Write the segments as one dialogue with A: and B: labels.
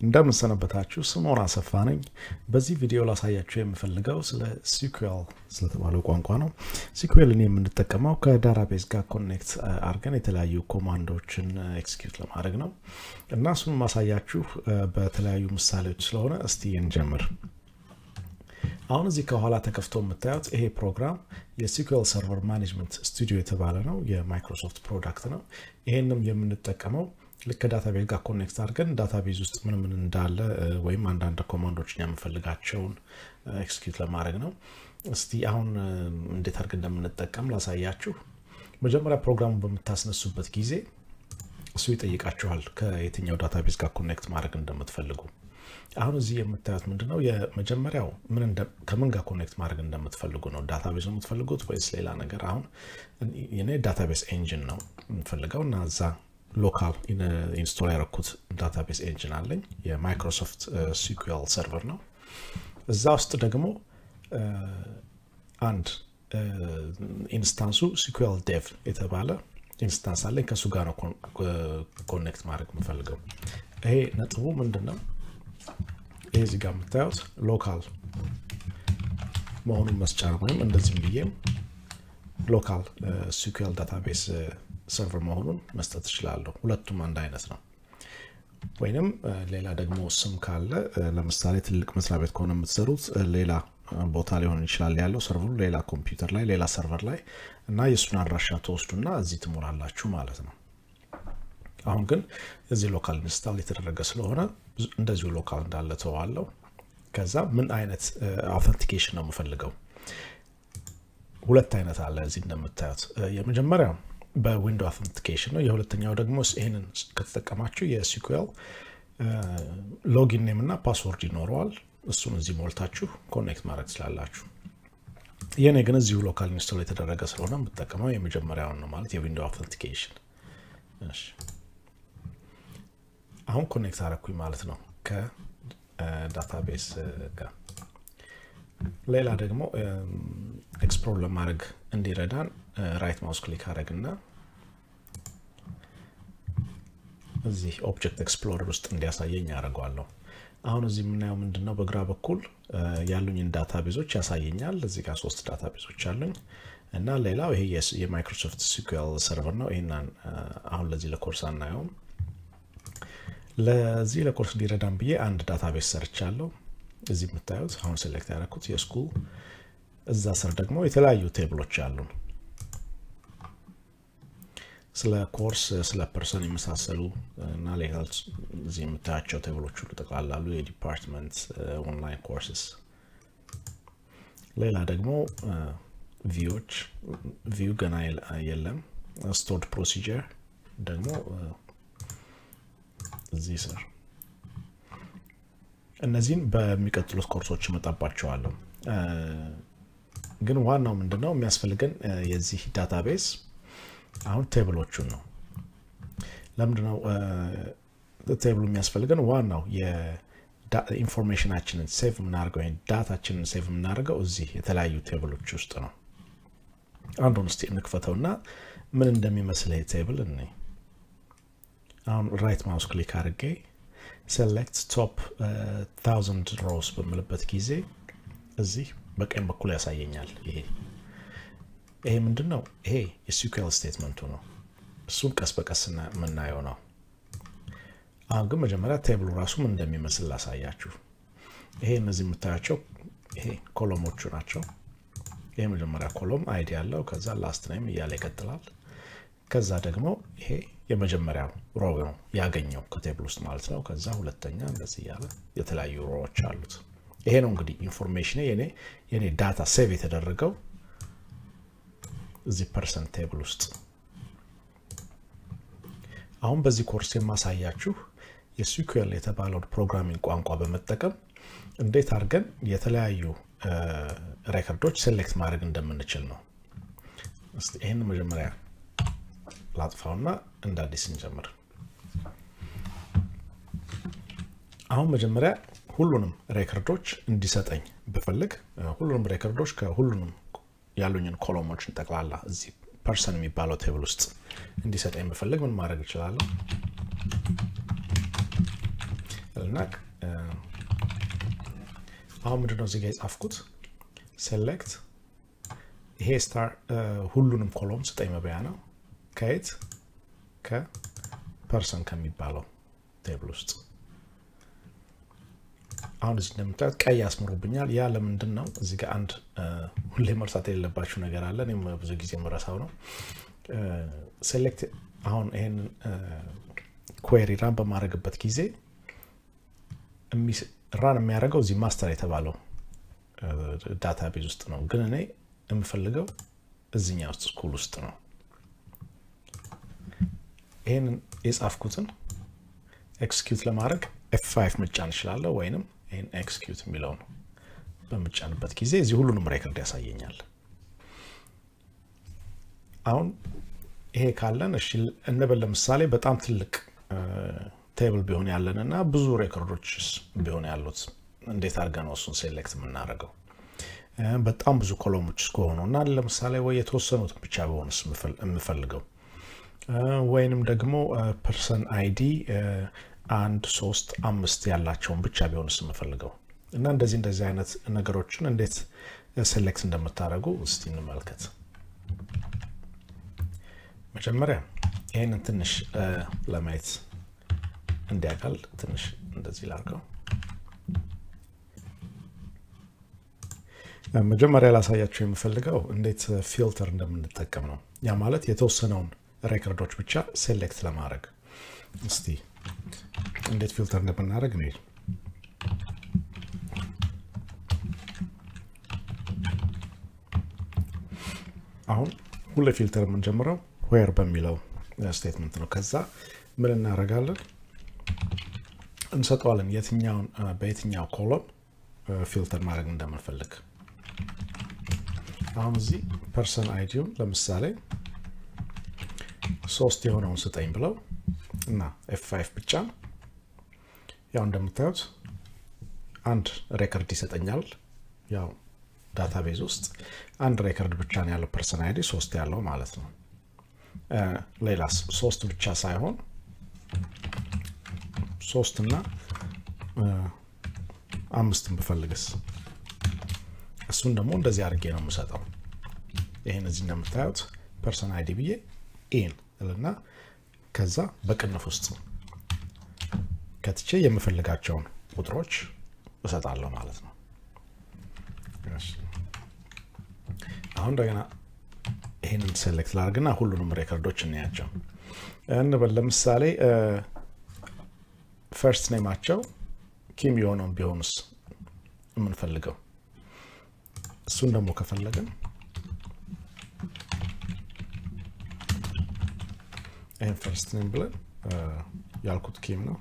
A: እንደምን ሰነበታችሁ ስሞን አሰፋ ነኝ። በዚህ ቪዲዮ ላሳያችሁ የምፈልገው ስለ SQL ስለተባለው ቋንቋ ነው። SQL ን የምንጠቀመው ከ database ጋር connect አድርገን የተለያዩ command ኦችን execute ለማድረግ ነው እና እሱን ማሳያችሁ በተለያዩ ምሳሌዎች ስለሆነ እስቲ እንጀምር። አሁን እዚህ ከኋላ ተከፍቶ የምታዩት ይሄ ፕሮግራም የ SQL Server Management Studio የተባለ ነው። የማይክሮሶፍት product ነው። ይሄንም የምንጠቀመው ልክ ከ database ጋር connect አድርገን database ውስጥ ምን ምን እንዳለ ወይም አንዳንድ command ኦች እኛ የምንፈልጋቸውን execute ለማድረግ ነው። እስቲ አሁን እንዴት አድርገን እንደምንጠቀም ላሳያችሁ። መጀመሪያ ፕሮግራሙን በምታስነሱበት ጊዜ እሱ ይጠይቃችኋል ከየትኛው database ጋር connect ማድረግ እንደምትፈልጉ። አሁን እዚህ የምታዩት ምንድነው የመጀመሪያው ከምን ጋር connect ማድረግ እንደምትፈልጉ ነው። database ነው የምትፈልጉት ወይስ ሌላ ነገር? አሁን የኔ database engine ነው የምፈልገው እና እዛ local install ያደረኩት database engine አለኝ። የማይክሮሶፍት SQL Server ነው። እዛ ውስጥ ደግሞ አንድ instance ኡ SQL Dev የተባለ instance አለኝ። ከእሱ ጋር ነው connect ማድረግ የምፈልገው። ይሄ ነጥቡ ምንድን ነው? ይሄ እዚህ ጋር የምታዩት local መሆኑን መስጫን ወይም እንደዚህም ብዬም local SQL database server መሆኑን መስጠት እችላለሁ። ሁለቱም አንድ አይነት ነው። ወይንም ሌላ ደግሞ ስም ካለ ለምሳሌ ትልቅ መስሪያ ቤት ከሆነ የምትሰሩት ሌላ ቦታ ሊሆን ይችላል ያለው server ኡ ሌላ ኮምፒውተር ላይ ሌላ server ላይ እና የእሱን አድራሻ ትወስዱና እዚህ ትሞላላችሁ ማለት ነው። አሁን ግን እዚህ local install የተደረገ ስለሆነ እንደዚሁ local እንዳለ እተወዋለሁ። ከዛ ምን አይነት authentication ነው የምፈልገው? ሁለት አይነት አለ እዚህ እንደምታዩት የመጀመሪያው በ Windows authentication ነው። የሁለተኛው ደግሞ ይህንን ከተጠቀማችሁ የ SQL login name እና password ይኖረዋል። እሱን እዚህ ሞልታችሁ connect ማድረግ ትችላላችሁ። የኔ ግን እዚሁ local install የተደረገ ስለሆነ የምጠቀመው የመጀመሪያውን ነው ማለት የ Windows authentication። አሁን connect አረኩኝ ማለት ነው ከ database ጋር። ሌላ ደግሞ explore ለማድረግ እንዲረዳን right mouse click አድረግና እዚህ Object Explorer ውስጥ እንዲያሳየኝ ያደርገዋለሁ። አሁን እዚህ የምናየው ምንድን ነው? በግራ በኩል ያሉኝን database ኦች ያሳየኛል። እዚህ ጋር ሶስት database ኦች አሉኝ እና ሌላው ይሄ የማይክሮሶፍት SQL Server ነው። ይህን አሁን ለዚህ ለኮርስ አናየውም። ለዚህ ለኮርስ እንዲረዳን ብዬ አንድ database ሰርቻለሁ። እዚህ የምታዩት አሁን select ያደረኩት የ School እዛ ስር ደግሞ የተለያዩ table ኦች አሉን። ስለ ኮርስ፣ ስለ person የመሳሰሉ እና ሌላ እዚህ የምታያቸው table ኦች ሁሉ ጠቅላላ። የ department online courses፣ ሌላ ደግሞ view ዎች view ገና የለም። stored procedure ደግሞ እዚህ ስር እነዚህን በሚቀጥሉት ኮርሶች እመጣባቸዋለሁ። ግን ዋናው ምንድነው የሚያስፈልገን የዚህ database አሁን table ኦቹን ነው። ለምንድነው table ኡ የሚያስፈልገን? ዋናው የ information ኣችንን save የምናደርገው ወይም data ችንን save የምናደርገው እዚህ የተለያዩ table ኦች ውስጥ ነው። አንዱን እስቲ እንክፈተውና ምን እንደሚመስል table እኔ አሁን right mouse click አድርጌ select top thousand rows በምልበት ጊዜ እዚህ በቀኝ በኩል ያሳየኛል። ይሄ ይሄ ምንድን ነው? ይሄ የ SQL statement ኡ ነው። እሱን ቀስ በቀስ የምናየው ነው። አሁን ግን መጀመሪያ table ኡ ራሱ ምን እንደሚመስል ላሳያችሁ። ይሄ እነዚህ የምታያቸው ይሄ column ኦቹ ናቸው። ይሄ መጀመሪያ column ID ያለው ከዛ last name እያለ ይቀጥላል። ከዛ ደግሞ ይሄ የመጀመሪያው row ነው ያገኘው ከ table ውስጥ ማለት ነው። ከዛ ሁለተኛ እንደዚህ እያለ የተለያዩ row ዎች አሉት። ይሄ ነው እንግዲህ information የኔ የኔ data save የተደረገው እዚህ person table ውስጥ። አሁን በዚህ ኮርስ የማሳያችሁ የ SQL የተባለውን programming ቋንቋ በመጠቀም እንዴት አድርገን የተለያዩ record ኦች select ማድረግ እንደምንችል ነው። እስቲ ይህን መጀመሪያ ላጥፋውና እንደ አዲስ እንጀምር። አሁን መጀመሪያ ሁሉንም record ኦች እንዲሰጠኝ ብፈልግ ሁሉንም record ኦች ከሁሉንም ያሉኝን column ኦችን ጠቅላላ እዚህ person የሚባለው table ውስጥ እንዲሰጠኝ ብፈልግ ምን ማድረግ እችላለሁ? እና አሁን ምንድነው እዚህ ጋር የጻፍኩት? select ይሄ star ሁሉንም column ስጠኝ መበያ ነው። ከየት? ከ person ከሚባለው table ውስጥ አሁን እዚህ እንደምታዩት ቀይ ያስምሩብኛል። ያ ለምንድን ነው እዚህ ጋር አንድ ሁሌ መርሳት የሌለባችሁ ነገር አለ። እኔም ብዙ ጊዜ የምረሳው ነው። select አሁን ይሄንን query run በማድረግበት ጊዜ run የሚያደርገው እዚህ master የተባለው database ውስጥ ነው። ግን እኔ የምፈልገው እዚኛ ውስጥ school ውስጥ ነው። ይህንን የጻፍኩትን execute ለማድረግ F five ምጫን እችላለሁ ወይንም ይህን execute የሚለውን በምጫንበት ጊዜ እዚህ ሁሉንም record ያሳየኛል። አሁን ይሄ ካለን እሺ እንበል ለምሳሌ በጣም ትልቅ table ቢሆን ያለን እና ብዙ record ኦች ቢሆን ያሉት እንዴት አድርገን ነው እሱን select የምናደርገው? በጣም ብዙ column ኦች እስከሆኑ እና ለምሳሌ ወይ የተወሰኑትን ብቻ ቢሆንስ የምፈልገው? ወይንም ደግሞ person ID አንድ ሶስት አምስት ያላቸውን ብቻ ቢሆንስ የምፈልገው። እና እንደዚህ እንደዚህ አይነት ነገሮችን እንዴት select እንደምታደርጉ እስቲ እንመልከት። መጀመሪያ ይህንን ትንሽ ለማየት እንዲያቃል ትንሽ እንደዚህ ላርገው መጀመሪያ ላሳያቸው የምፈልገው እንዴት filter እንደምንጠቀም ነው። ያ ማለት የተወሰነውን record ኦች ብቻ select ለማድረግ። እስቲ እንዴት filter እንደምናደረግ ነው አሁን ሁሌ filter የምንጀምረው where በሚለው statement ነው። ከዛ ምን እናደረጋለን እንሰጠዋለን የትኛውን በየትኛው column filter ማድረግ እንደምንፈልግ። አሁን እዚህ person ID ውን ለምሳሌ ሶስት የሆነውን ስጠኝ ብለው እና F five ብቻ ያው እንደምታዩት አንድ record ይሰጠኛል። ያው database ውስጥ አንድ record ብቻ ነው ያለው person ID ሶስት ያለው ማለት ነው። ሌላስ ሶስት ብቻ ሳይሆን ሶስት እና አምስትን ብፈልግስ? እሱን ደግሞ እንደዚህ አድርጌ ነው የምሰጠው። ይህን እዚህ እንደምታዩት person ID ብዬ in እልና ከዛ በቅንፍ ውስጥ ከትቼ የምፈልጋቸውን ቁጥሮች እሰጣለሁ ማለት ነው። አሁን እንደገና ይህንን select ላርግና ሁሉንም record ኦች እናያቸው። እንበል ለምሳሌ first name ኣቸው ኪም የሆነውን ቢሆንስ የምንፈልገው? እሱን ደግሞ ከፈለግን ይህን first name ብለን ያልኩት ኪም ነው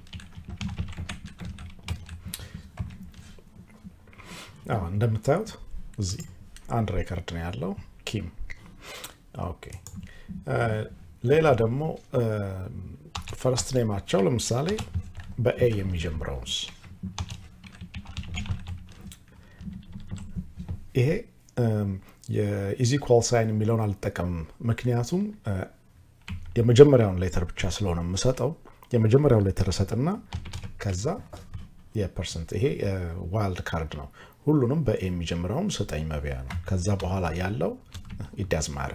A: እንደምታዩት እዚህ አንድ record ነው ያለው ኪም። okay። ሌላ ደግሞ first name ኣቸው ለምሳሌ በ A የሚጀምረውስ። ይሄ የ is equal sign የሚለውን አልጠቀምም። ምክንያቱም የመጀመሪያውን letter ብቻ ስለሆነ የምሰጠው። የመጀመሪያውን letter እሰጥና ከዛ የ percent ይሄ wild card ነው ሁሉንም በ A የሚጀምረውም ስጠኝ ማለቢያ ነው። ከዛ በኋላ ያለው ይዳዝ ማረ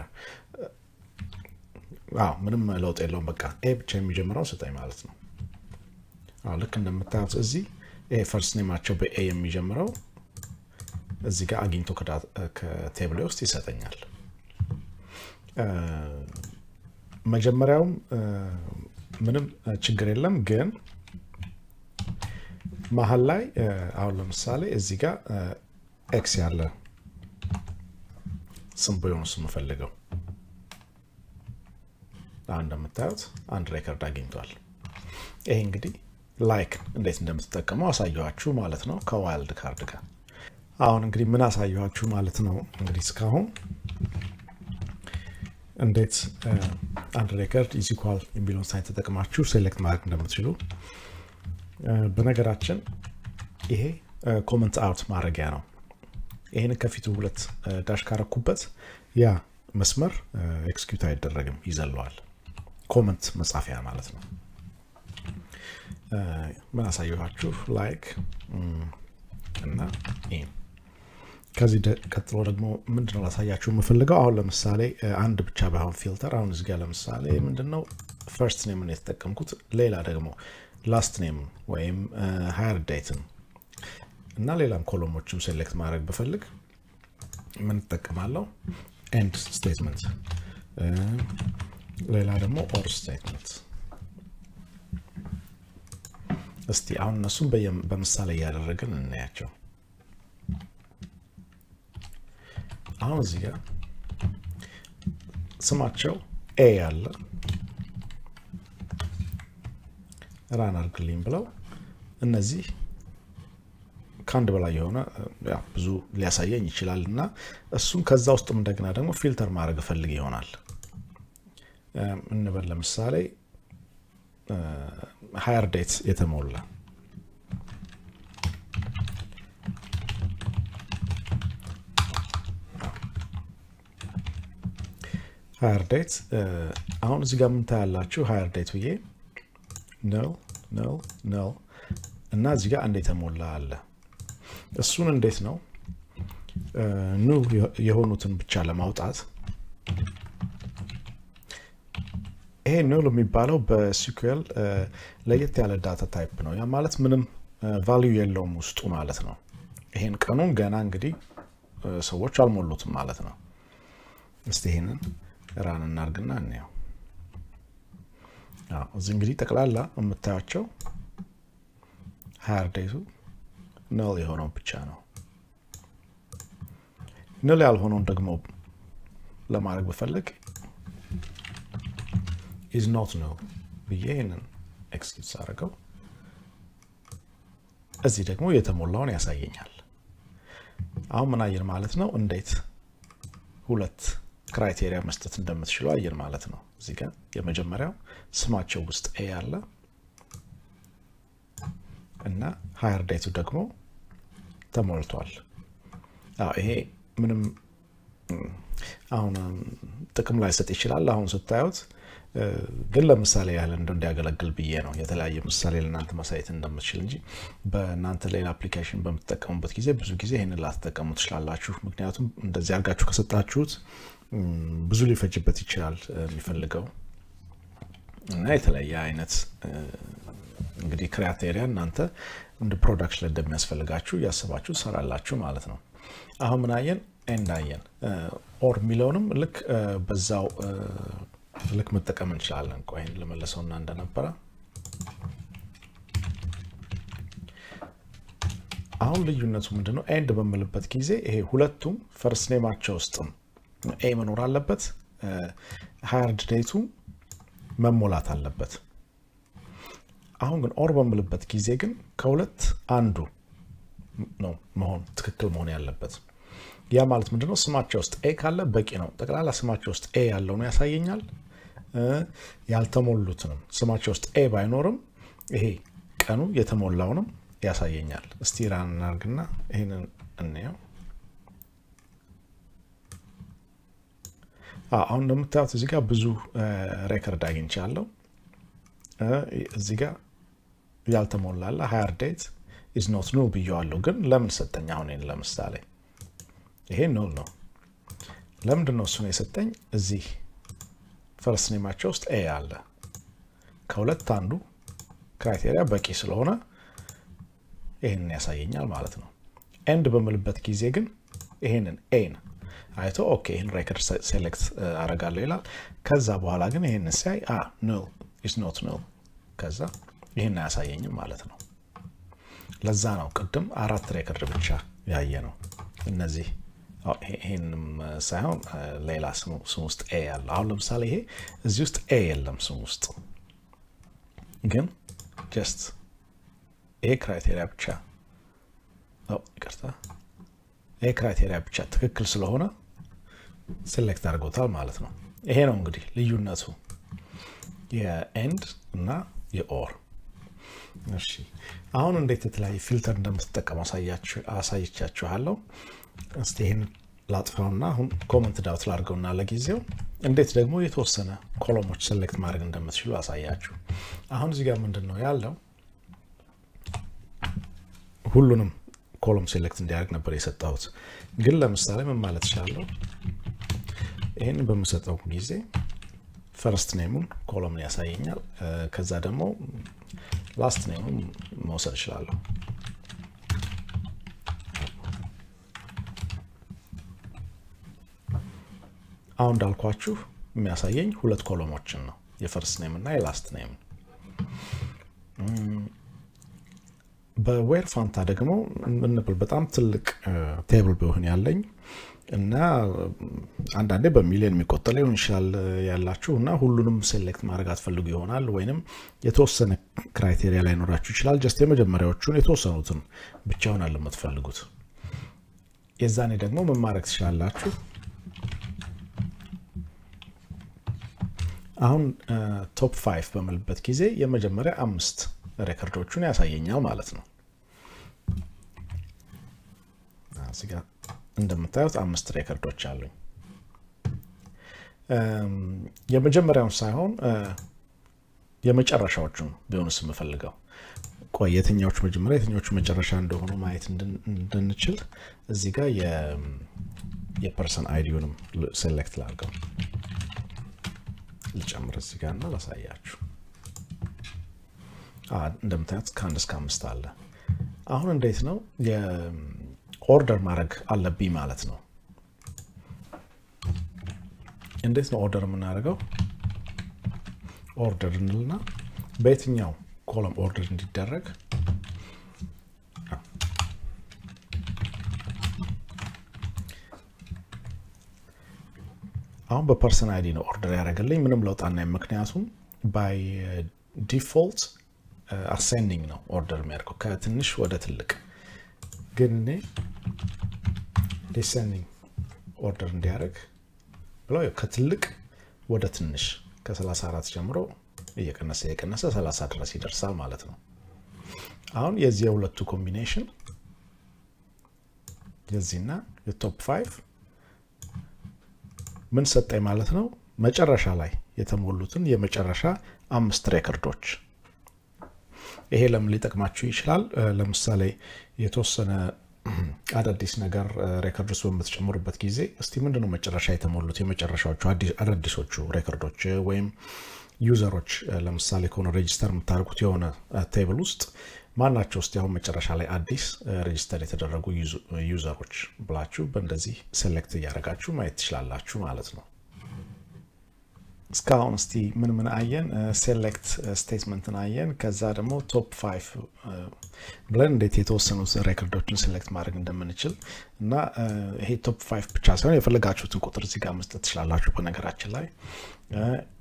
A: ምንም ለውጥ የለውም። በቃ A ብቻ የሚጀምረው ስጠኝ ማለት ነው። ልክ እንደምታዩት እዚህ ይሄ first name ኣቸው በ A የሚጀምረው እዚህ ጋር አግኝቶ ከ table ውስጥ ይሰጠኛል። መጀመሪያውም ምንም ችግር የለም ግን መሀል ላይ አሁን ለምሳሌ እዚህ ጋር X ያለ ስም ቢሆን እሱ የምፈልገው። አሁን እንደምታዩት አንድ record አግኝቷል። ይሄ እንግዲህ like እንዴት እንደምትጠቀመው አሳየኋችሁ ማለት ነው ከ wild card ጋር። አሁን እንግዲህ ምን አሳየኋችሁ ማለት ነው እንግዲህ እስካሁን እንዴት አንድ record is equal የሚለውን sign ተጠቅማችሁ select ማድረግ እንደምትችሉ በነገራችን ይሄ comment out ማድረጊያ ነው። ይህን ከፊቱ ሁለት dash ካረኩበት ያ መስመር execute አይደረግም ይዘለዋል። comment መጻፊያ ማለት ነው። ምን አሳየኋችሁ? like እና in። ከዚህ ቀጥሎ ደግሞ ምንድነው ላሳያችሁ የምፈልገው? አሁን ለምሳሌ አንድ ብቻ ባይሆን filter። አሁን እዚጋ ለምሳሌ ምንድነው? first name ን የተጠቀምኩት። ሌላ ደግሞ last name ወይም hire date ን እና ሌላም column ኦችም select ማድረግ ብፈልግ ምን እጠቀማለሁ? and statement ሌላ ደግሞ or statement። እስቲ አሁን እነሱም በምሳሌ እያደረግን እናያቸው። አሁን እዚህ ጋር ስማቸው A ያለ run አርግልኝ ብለው እነዚህ ከአንድ በላይ የሆነ ብዙ ሊያሳየኝ ይችላል እና እሱም ከዛ ውስጥም እንደገና ደግሞ filter ማድረግ እፈልግ ይሆናል እንበል ለምሳሌ hire date የተሞላ hire date አሁን እዚህ ጋር ምን ታያላችሁ? hire date ብዬ null null null እና እዚህ ጋር አንድ የተሞላ አለ። እሱን እንዴት ነው null የሆኑትን ብቻ ለማውጣት ይሄ null የሚባለው በ SQL ለየት ያለ data type ነው። ያ ማለት ምንም value የለውም ውስጡ ማለት ነው። ይሄን ቀኑን ገና እንግዲህ ሰዎች አልሞሉትም ማለት ነው። እስቲ ይሄንን run እናርግና እንየው። እዚህ እንግዲህ ጠቅላላ የምታያቸው hire date ኡ null የሆነው ብቻ ነው። null ያልሆነውን ደግሞ ለማድረግ ብፈልግ is not null ብዬ ይህንን execute ሳደርገው እዚህ ደግሞ የተሞላውን ያሳየኛል። አሁን ምን አየን ማለት ነው? እንዴት ሁለት criteria መስጠት እንደምትችሉ አየን ማለት ነው። እዚህ ጋር የመጀመሪያው ስማቸው ውስጥ A ያለ እና hire date ኡ ደግሞ ተሞልቷል። ይሄ ምንም አሁን ጥቅም ላይሰጥ ይችላል አሁን ስታዩት ግን ለምሳሌ ያህል እንደ እንዲያገለግል ብዬ ነው የተለያየ ምሳሌ ለእናንተ ማሳየት እንደምትችል እንጂ በእናንተ ሌላ application በምትጠቀሙበት ጊዜ ብዙ ጊዜ ይህንን ላትጠቀሙ ትችላላችሁ። ምክንያቱም እንደዚህ አድርጋችሁ ከሰጣችሁት ብዙ ሊፈጅበት ይችላል የሚፈልገው እና የተለያየ አይነት እንግዲህ criteria እናንተ እንደ production እንደሚያስፈልጋችሁ እያስባችሁ ትሰራላችሁ ማለት ነው። አሁን ምን አየን? AND አየን። OR የሚለውንም ልክ በዛው ልክ መጠቀም እንችላለን። ቆይን ልመለሰውና እንደነበረ አሁን ልዩነቱ ምንድነው? AND በምልበት ጊዜ ይሄ ሁለቱም first name ኣቸው ውስጥም A መኖር አለበት፣ hire date ኡ መሞላት አለበት። አሁን ግን OR በምልበት ጊዜ ግን ከሁለት አንዱ ነው መሆን ትክክል መሆን ያለበት። ያ ማለት ምንድነው? ስማቸው ውስጥ A ካለ በቂ ነው። ጠቅላላ ስማቸው ውስጥ A ያለው ነው ያሳየኛል። ያልተሞሉትንም ስማቸው ውስጥ A ባይኖርም ይሄ ቀኑ የተሞላውንም ያሳየኛል። እስቲ run እናርግና ይህንን እንየው። አሁን እንደምታዩት እዚህ ጋር ብዙ record አግኝቻለሁ። እዚህ ጋር ያልተሞላለ hire date is not null ብየዋለሁ። ግን ለምን ሰጠኝ? አሁን ለምሳሌ ይሄ null ነው። ለምንድን ነው እሱን የሰጠኝ? እዚህ first name ኣቸው ውስጥ A አለ። ከሁለት አንዱ criteria በቂ ስለሆነ ይህንን ያሳየኛል ማለት ነው። AND በምልበት ጊዜ ግን ይህንን A ን አይቶ OK ይህን record select አረጋለሁ ይላል። ከዛ በኋላ ግን ይህንን ሲያይ null is not null ከዛ ይህን አያሳየኝም ማለት ነው። ለዛ ነው ቅድም አራት record ብቻ ያየነው። እነዚህ ይህንም ሳይሆን ሌላ ስም ውስጥ A ያለ አሁን ለምሳሌ ይሄ እዚህ ውስጥ A የለም ስም ውስጥ ግን just ይሄ criteria ብቻ ይቅርታ፣ ይሄ criteria ብቻ ትክክል ስለሆነ select አድርጎታል ማለት ነው። ይሄ ነው እንግዲህ ልዩነቱ የ AND እና የ OR። እሺ አሁን እንዴት የተለያየ filter እንደምትጠቀሙ አሳይቻችኋለሁ። እስቲ ይህን ላጥፋውና አሁን commented out ላድርገውና ለጊዜው እንዴት ደግሞ የተወሰነ column ኦች select ማድረግ እንደምትችሉ አሳያችሁ። አሁን እዚህ ጋር ምንድን ነው ያለው? ሁሉንም column select እንዲያደርግ ነበር የሰጠሁት። ግን ለምሳሌ ምን ማለት እችላለሁ? ይህንን በምሰጠው ጊዜ first name ኡን column ን ያሳየኛል። ከዛ ደግሞ last name ኡን መውሰድ እችላለሁ። አሁን እንዳልኳችሁ የሚያሳየኝ ሁለት column ኦችን ነው፣ የ first name እና የ last name። በ where ፋንታ ደግሞ እንበል በጣም ትልቅ table ቢሆን ያለኝ እና አንዳንዴ በሚሊዮን የሚቆጠር ሊሆን ይችላል ያላችሁ እና ሁሉንም select ማድረግ አትፈልጉ ይሆናል። ወይንም የተወሰነ criteria ላይኖራችሁ ይችላል። just የመጀመሪያዎቹን የተወሰኑትን ብቻ ይሆናል የምትፈልጉት። የዛኔ ደግሞ ምን ማድረግ ትችላላችሁ? አሁን top five በምልበት ጊዜ የመጀመሪያ አምስት record ኦቹን ያሳየኛል ማለት ነው። እዚጋ እንደምታዩት አምስት record ኦች አሉኝ። የመጀመሪያውን ሳይሆን የመጨረሻዎቹን ቢሆንስ የምፈልገው ቆይ የትኛዎቹ መጀመሪያ የትኛዎቹ መጨረሻ እንደሆኑ ማየት እንድንችል እዚህ ጋር የ person ID ውንም select ላድርገው ልጨምር እዚህ ጋር እና ላሳያችሁ። እንደምታዩት ከአንድ እስከ አምስት አለ። አሁን እንዴት ነው order ማድረግ አለብኝ ማለት ነው። እንዴት ነው order የምናደርገው? order እንልና በየትኛው column order እንዲደረግ አሁን በ person ID ነው order ያደረገልኝ። ምንም ለውጥ አናይም፣ ምክንያቱም by default ascending ነው order የሚያደርገው ከትንሽ ወደ ትልቅ። ግን እኔ descending order እንዲያደርግ ብለው ከትልቅ ወደ ትንሽ ከ34 ጀምሮ እየቀነሰ እየቀነሰ 30 ድረስ ይደርሳል ማለት ነው። አሁን የዚህ የሁለቱ combination የዚህና የ top five ምን ሰጠኝ ማለት ነው። መጨረሻ ላይ የተሞሉትን የመጨረሻ አምስት record ኦች። ይሄ ለምን ሊጠቅማችሁ ይችላል? ለምሳሌ የተወሰነ አዳዲስ ነገር record ውስጥ በምትጨምሩበት ጊዜ እስቲ ምንድነው መጨረሻ የተሞሉት? የመጨረሻዎቹ አዳዲሶቹ record ኦች ወይም user ኦች? ለምሳሌ ከሆነ register የምታደርጉት የሆነ table ውስጥ ማናቸው? ውስጥ አሁን መጨረሻ ላይ አዲስ register የተደረጉ user ኦች ብላችሁ በእንደዚህ select እያደረጋችሁ ማየት ትችላላችሁ ማለት ነው። እስካሁን እስቲ ምን ምን አየን? select statement ን አየን። ከዛ ደግሞ top five ብለን እንዴት የተወሰኑት record ኦችን select ማድረግ እንደምንችል እና ይሄ top five ብቻ ሳይሆን የፈለጋችሁትን ቁጥር እዚህ ጋር መስጠት ትችላላችሁ። በነገራችን ላይ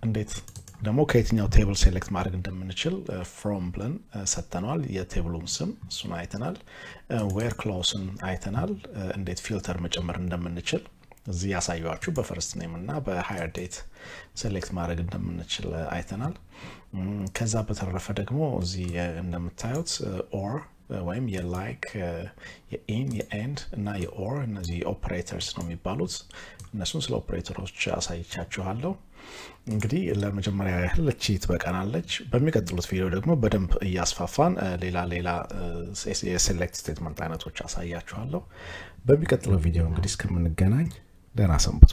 A: እንዴት ደግሞ ከየትኛው table select ማድረግ እንደምንችል from ብለን ሰጥተነዋል። የ table ኡን ስም እሱን አይተናል። where clause ን አይተናል። እንዴት filter መጨመር እንደምንችል እዚህ ያሳየኋችሁ በ first name እና በ hire date select ማድረግ እንደምንችል አይተናል። ከዛ በተረፈ ደግሞ እዚህ እንደምታዩት ኦር ወይም የላይክ የኢን የኤንድ እና የኦር እነዚህ operators ነው የሚባሉት። እነሱን ስለ ኦፕሬተሮች አሳይቻችኋለሁ። እንግዲህ ለመጀመሪያ ያህል እቺ ትበቃናለች። በሚቀጥሉት ቪዲዮ ደግሞ በደንብ እያስፋፋን ሌላ ሌላ የ select statement አይነቶች አሳያችኋለሁ። በሚቀጥለው ቪዲዮ እንግዲህ እስከምንገናኝ ደህና ሰንብቱ።